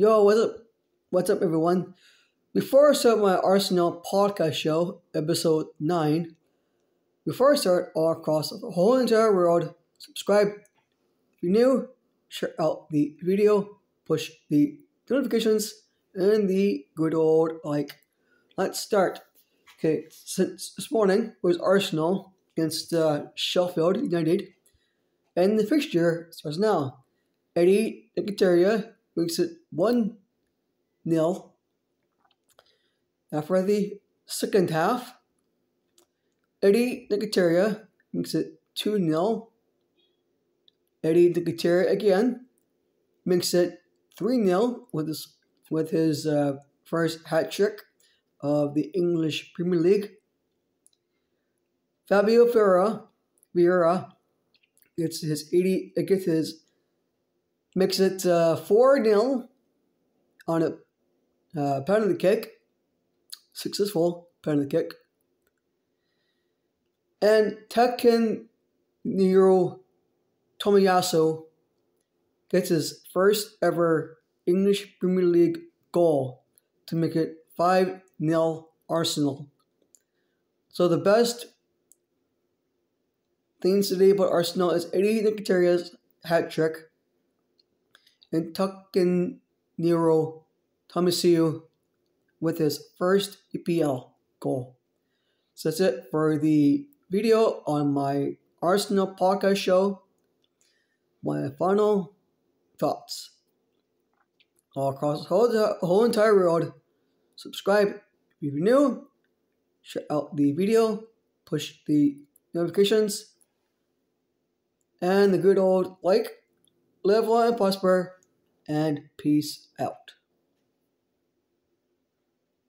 Yo, what's up? What's up, everyone? Before I start my Arsenal podcast show, episode 9, before I start all across the whole entire world, subscribe. If you're new, share out the video, push the notifications, and the good old like. Let's start. Okay, since this morning was Arsenal against uh, Sheffield United, and the fixture starts now. Eddie Nketiah makes it 1 0 after the second half. Eddie Nketiah makes it 2 0. Eddie Nketiah again makes it 3 0 with his, with his uh, first hat trick of the English Premier League. Fabio Vieira, Vieira gets his 80, gets his makes it uh, 4 0 on a uh, penalty kick. Successful penalty kick. And Tekken Nero Tomiyasu gets his first ever English Premier League goal to make it 5 0 Arsenal. So the best things today about Arsenal is Eddie Nketiah's hat trick and Tucken Nero Tomiyasu with his first EPL goal. So that's it for the video on my Arsenal podcast show. My final thoughts. All across the whole, the whole entire world. Subscribe if you're new. Share out the video. Push the notifications. And the good old like. Live long and prosper. And peace out.